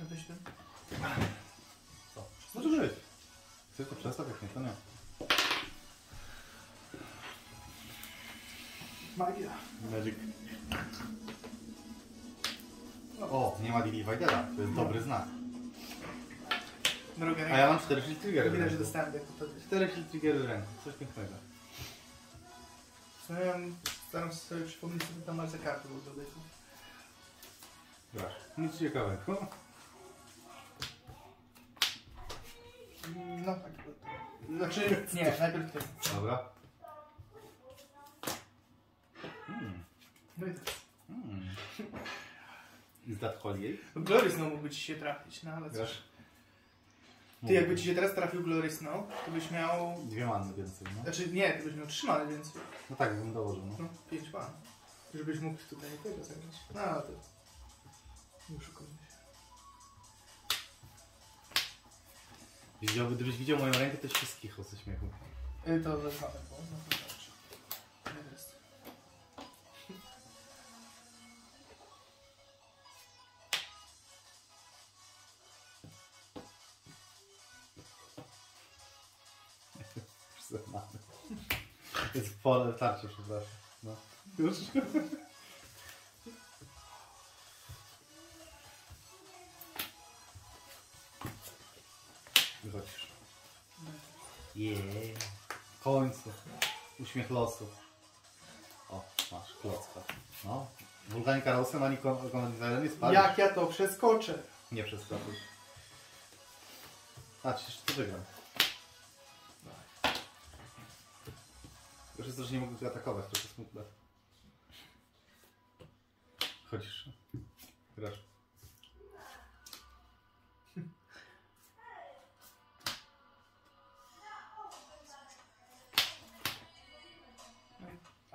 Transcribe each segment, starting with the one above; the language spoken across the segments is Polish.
Weź ten. Co? Może być. Chcesz to przestaw, jak nie, to nie. Magia. Magic. O, nie ma Lily Weidera. To jest dobry znak. Droga A ręka. ja mam 4 shield triggery w Widać, że ręku. dostałem to jest. 4 shield triggery w ręku. Coś pięknego. Zastanawiam, staram się sobie przypomnieć, co tam masz za karty w ogóle. Grasz. Nic ciekawego. No tak. Znaczy, nie, najpierw ty. Dobra. Hmm. No i tak. Is that Holiday? Glory Snow mógłby ci się trafić, no ale cóż. Ty jakby ci się teraz trafił Glory Snow, to byś miał... Dwie many więcej, no. Znaczy nie, ty byś miał trzy many więcej. No tak, bym dołożył, no. No, pięć man. Żebyś mógł tutaj tego zagrać. No ale to... Nie oszukujmy Widział, gdybyś widział moją rękę, to się skichał ze śmiechu. Y, To wezmę, bo no to dobrze. Nie jest. Jest pole tarczy, przepraszam. No. Już? Yeah. W końcu. Uśmiech losu. O, masz klocka. No. Wulkanik Karosem ani komentarzem nie spadł. Jak ja to przeskoczę? Nie przeskoczył. A, przecież to wygram. Już jest to, że nie mogę tu atakować, trochę smutne. Chodzisz. Grasz.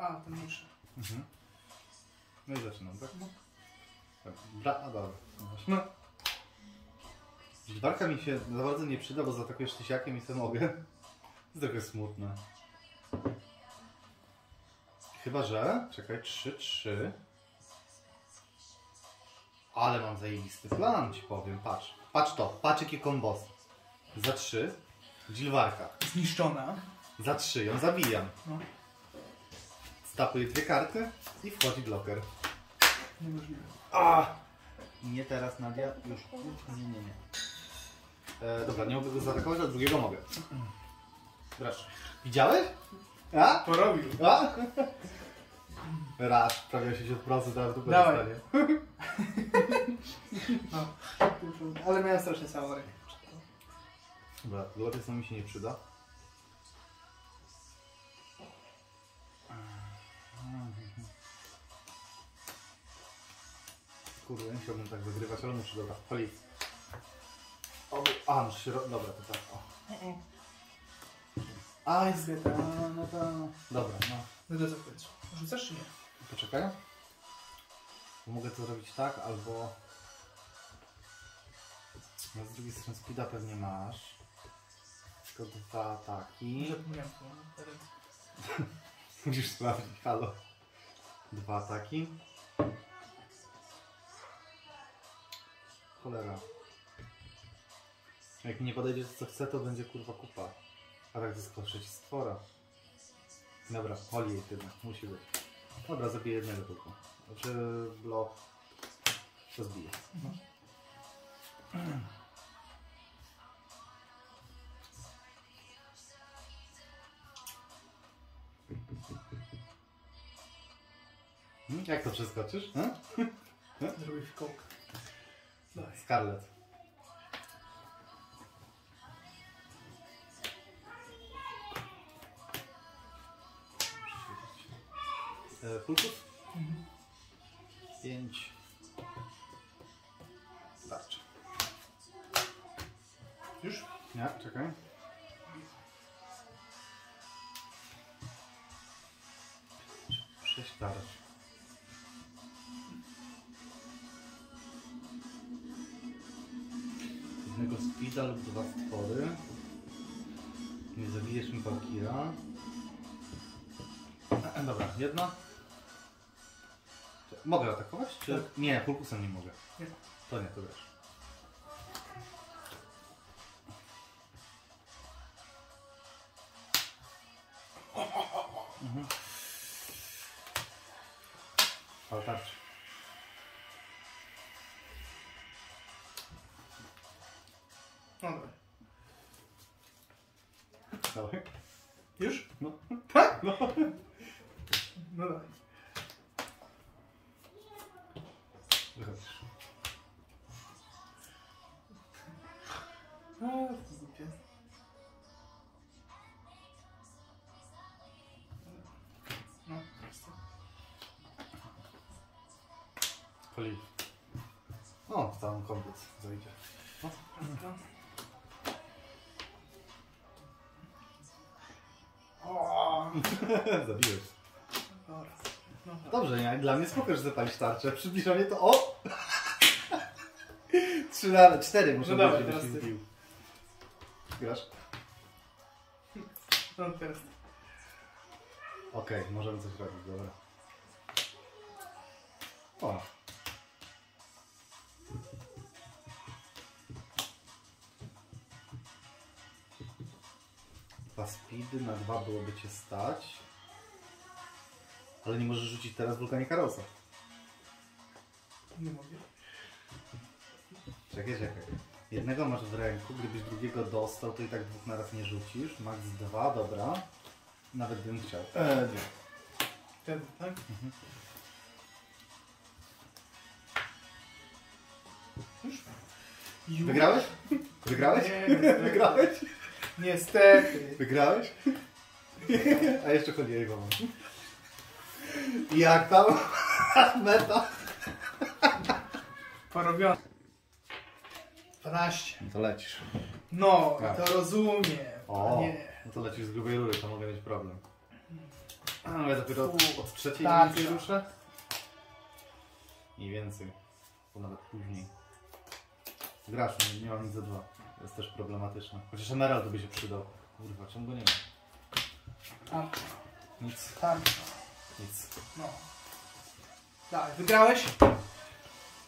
A, to muszę. Mhm. No i zaczynam, tak? Tak. Bra, a dobra. No. Liczbarka mi się za bardzo nie przyda, bo zaatakujesz tysiakiem i sobie mogę. To jest trochę smutne. Chyba, że... Czekaj, 3, 3. Ale mam zajebisty plan, ci powiem. Patrz. Patrz to. Patrz jaki kombos. Za 3. Dzilwarka. Zniszczona. Za 3. Ją zabijam. No. Stapuję dwie karty i wchodzi bloker. Niemożliwe. A! Nie teraz, Nadia. Już. Nie, nie, nie. E, dobra, nie mogę go zaatakować, a drugiego mogę. Proszę. Widziałeś? A? Porobił. A? Raz, prawie 80%, teraz dupę Dawaj. dostanie. No. Ale miałem strasznie samą rękę. Dobra, loty mi się nie przyda. Kurde, nie chciałbym tak wygrywać, ale muszę, dobra, pali. O, a, muszę się, ro- dobra, to tak, o. A, jest Zbyt, a, no to... Dobra, no. No to powiedz? Rzucasz czy nie? Poczekaj. Mogę to zrobić tak, albo... No z drugiej strony speeda pewnie masz. Tylko dwa ataki. Zapomniałem to. no, teraz. Musisz sprawdzić, halo. Dwa ataki. Cholera. Jak nie podejdzie co chce, to będzie kurwa kupa. A tak zaskoczyć stwora. Dobra, holi jej tyle. Musi być. Dobra, zabiję jednego tylko. Znaczy blok. To zbije. No. Hmm? Jak to przeskoczysz? Hmm? Fikołkę. Dawaj. Scarlet. E? Mhm. 5. Starczy. Już? Nie, czekaj. Sześć tarcz. jednego speeda lub dwa stwory. Nie zabijesz mi Valkyra. E, e, dobra, jedna. Mogę atakować? Czy... Tak. Nie, Hulkusem nie mogę. Nie. To nie, to wiesz. Mhm. Ale tarczy. Dawaj. Już? No. Tak? No. No dawaj. Wychodzisz. A, to głupie. No, jest to. Koli. O, Zabiłeś. dobra. No. Dobrze, nie? Dla mnie spoko, że zapalisz tarczę. Przybliża mnie to. O! Trzy razy, cztery muszę No być, teraz ty. Grasz? no teraz. Okej, możemy coś robić, dobra. O. Dwa speedy, na dwa byłoby cię stać. Ale nie możesz rzucić teraz wulkanie karosa. Nie mogę. Czekaj, czekaj. Jednego masz w ręku, gdybyś drugiego dostał, to i tak dwóch na raz nie rzucisz. Max dwa, dobra. Nawet bym chciał. Eee. Wtedy, tak? Już? Już? Wygrałeś? Wygrałeś? Nie, niestety. Wygrałeś? Niestety. Wygrałeś? A jeszcze chodzi o jego mam. Jak tam? Meta? Porobione. 12. No to lecisz. No, Tak. to rozumiem. O, nie. no to lecisz z grubej rury, to mogę mieć problem. A, ja dopiero od, od trzeciej Tak. minuty ruszę? Mniej więcej. To nawet później. Grasz, nie, nie mam nic za dwa. To jest też problematyczne. Chociaż emerald by się przydał. Kurwa, czemu go nie ma? Nic, Tarcza. nic. No. Tak, wygrałeś?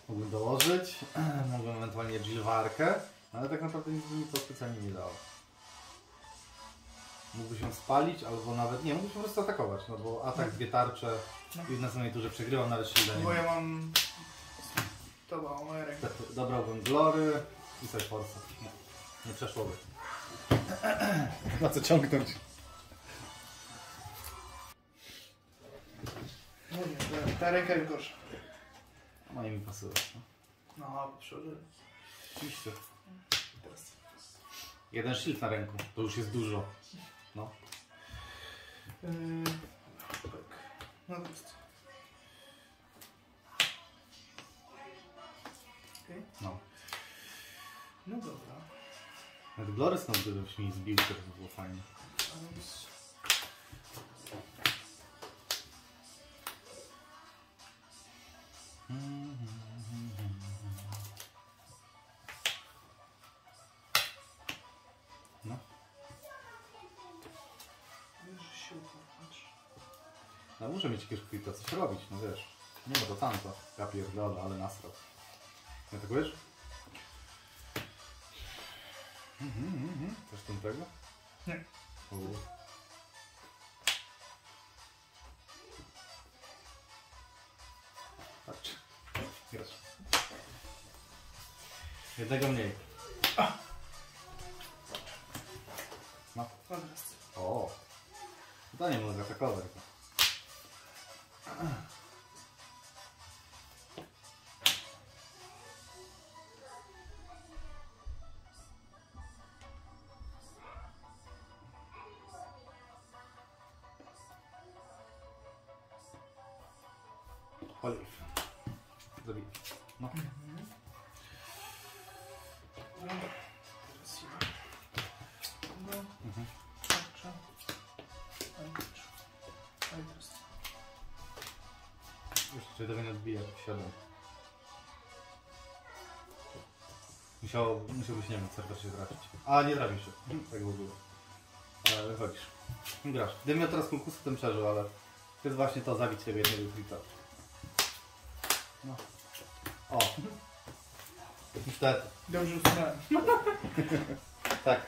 Mógłbym dołożyć, mógłbym ewentualnie dżilwarkę, ale tak naprawdę nic by mi to specjalnie nie dało. Mógłby się spalić, albo nawet, nie, mógłby po prostu atakować, no bo atak, dwie tarcze No. i w następnej turze przegrywał, nawet shielda nie Bo ja mam... To była moja ręka. Tak, Dobrałbym glory i sobie force. Nie, nie przeszłoby. Na co ciągnąć? No nie, ta, ta ręka jest gorsza. No i mi pasuje. No. No, przełożyłem. Oczywiście. Jeden shield na ręku, to już jest dużo. No. Yy, tak. No to jest. Nawet glory stąd gdybyś mi zbił, to by było fajnie. No. Się. No muszę mieć jakiegoś kwita, coś robić, no wiesz. Nie ma to tamto. Ja pierdolę, ale nasrał. Nie tak wiesz? Mhm, mhm, mhm. Coś tam tego? Nie. U. Patrz. Grasz. Jednego mniej. No. No teraz. O. To nie Oliw. Zabij. No. Dobra. Teraz ja. No. Mhm. Tarcza. Tarcza. A i teraz. Już czy tego nie odbija, siadam. Musiał, musiałbyś, nie wiem, serdecznie trafić. A, nie trafił się. Tak w ogóle. Ale wychodzisz. Grasz. Gdybym miał teraz konkursy, to bym przeżył, ale to jest właśnie to, zabić tego jednego klita. No. O. Niestety. Dobrze usunąłem. Tak.